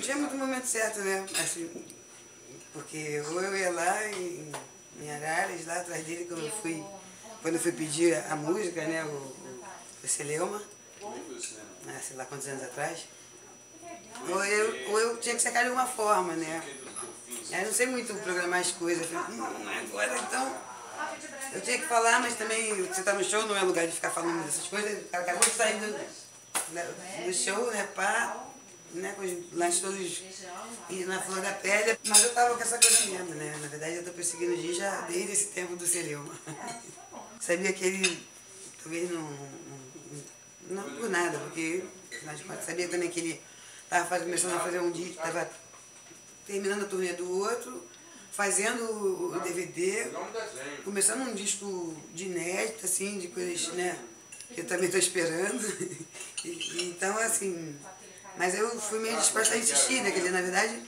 não tinha muito momento certo, né? Assim, porque ou eu ia lá em, em Araras, lá atrás dele, quando eu fui, quando eu fui pedir a música, né? O, o, o Celeuma, né, sei lá quantos anos atrás. Ou eu, ou eu tinha que sacar de alguma forma, né? Eu não sei muito programar as coisas. Falei, hum, agora então. Eu tinha que falar, mas também você tá no show, não é lugar de ficar falando dessas coisas. Acabou de sair do, do show, né? Né? Com os lanches todos e na flor da pele. Mas eu tava com essa coisa mesmo, né? Na verdade eu tô perseguindo o Gin já desde esse tempo do Celeuma. Sabia que ele talvez não, não, não por nada, porque afinal de contas, sabia também que ele estava começando a fazer um disco, estava terminando a turnê do outro, fazendo o DVD, começando um disco de inédito, assim, de coisas, né? Que eu também estou esperando. Então, assim, mas eu fui meio disposta a insistir, né? Quer dizer, na verdade,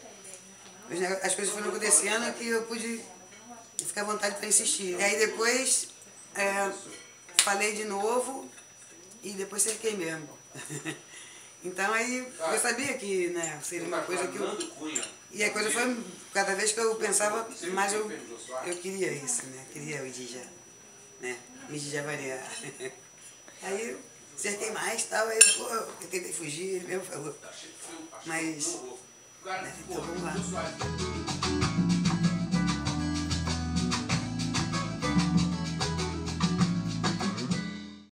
as coisas foram acontecendo que eu pude ficar à vontade para insistir. E aí depois é, falei de novo e depois cerquei mesmo. Então aí eu sabia que né, seria uma coisa que eu. E a coisa foi, cada vez que eu pensava, mais eu, eu queria isso, né? Queria o Dija, né? Me variar. Aí cerquei mais e tal, aí pô, eu tentei fugir, ele mesmo falou. Mas. Né, então vamos lá.